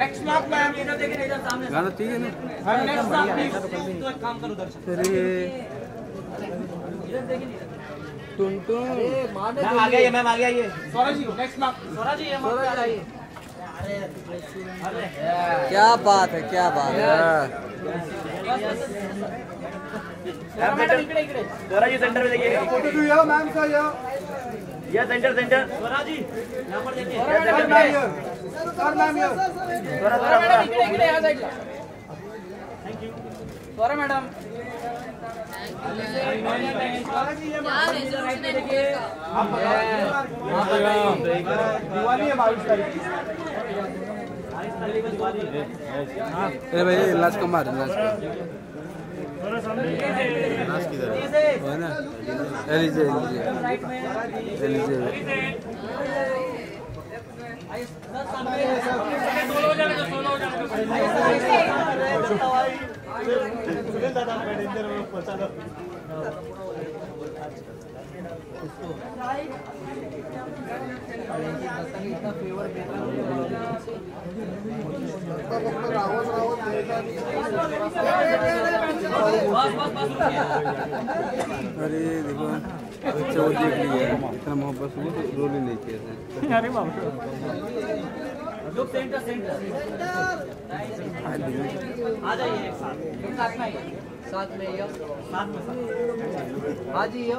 Next mark ma'am गाना ठीक है ना? प्लीज़ तो एक काम करो दर्शन अरे टुन टुन। आ गया ये। मैम आ गया ये। जी नेक्स्ट मार्क जी ये मत आइए क्या बात है क्या बात है। मैडम इकडे इकडे स्वरा जी सेंटर में देखिए। फ़ोटो टू यो मैम सर यो ये सेंटर सेंटर स्वरा जी यहाँ पर देखिए सर मैम यो स्वरा मॅडम दिवाली है बाईस तारीख अरे भाई लास्ट का मार का लास्ट किधर है ना एलिजे एलिजे एलिजे अरे देखो बच्चे वो देख लिया इतना मोहब्बत हुआ तो रोल ही नहीं किया था लोग सेंटर सेंटर आ जाइए एक साथ साथ में साथ में साथ में। हाँ जी यो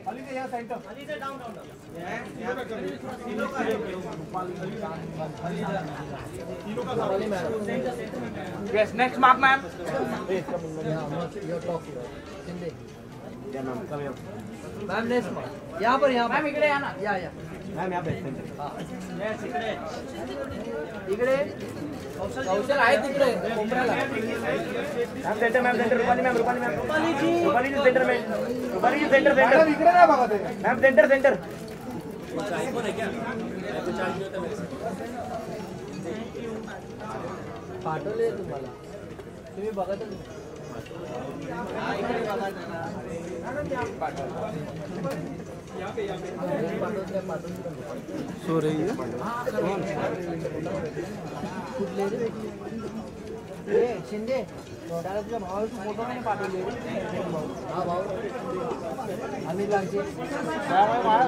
अलीजे अलीजे या centre Alizeh down down yes next mark ma'am ma'am ने यहाँ पर यहाँ मैम इकडे या ना या या मैम यहाँ पे सेंटर यस इकडे इकडे कौशल आहे तिकडे कोपऱ्याला. Ma'am centre ma'am centre Rupali ma'am Rupali ma'am Rupali ji Rupali ji centre में रूपाली जी सेंटर सेंटर इकडे नाही बघा ते. मैम सेंटर सेंटर पाठवले तुम्हाला. तुम्ही बघतच नाही. पाठवते पाठवते सो रही है? कुठले रे ए शिंदे त्याला तुझ्या भावाचा फ़ोटो नाही पाठवले हा। भाऊ आम्ही लागते काय मला